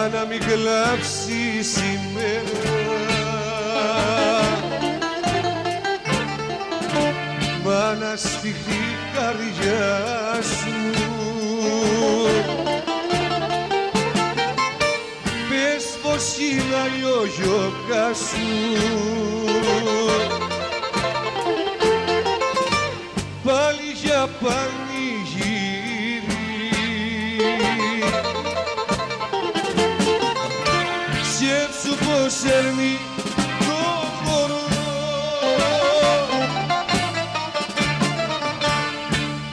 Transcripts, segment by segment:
Μα να μην κλάψει σήμερα Μα να σφιχτεί η καρδιά σου. Πες πως είναι ο γιώκα σου. Πάλι για πανηγύρι πως έρνει το χορό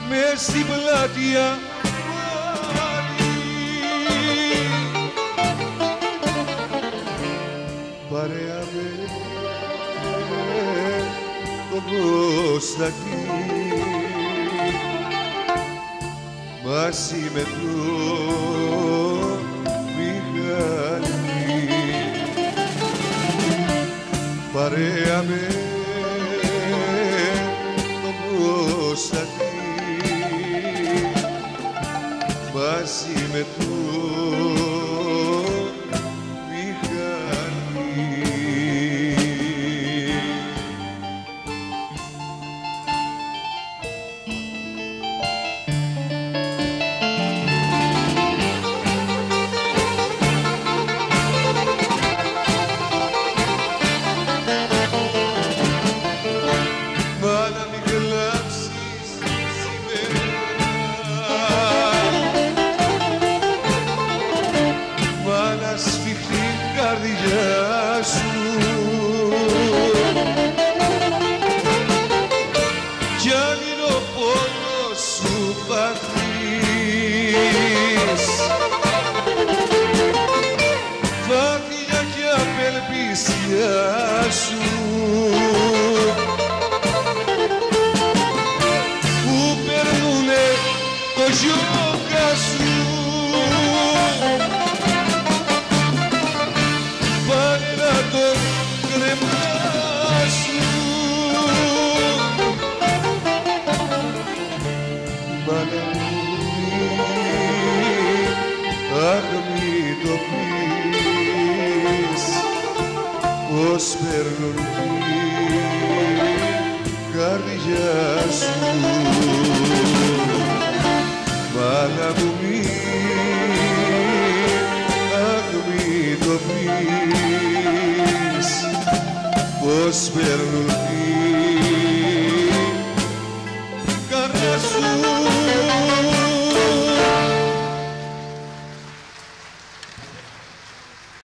μες στην πλάτεια πάλι. Παρέα με τον Κωστακή μαζί με τον με τον Κωστακή μαζί με τον Μα να σφιχτεί η καρδιά πως παίρνουν την καρδιάς σου Μάνα μου. Μη αχ μη το πεις πως παίρνουν την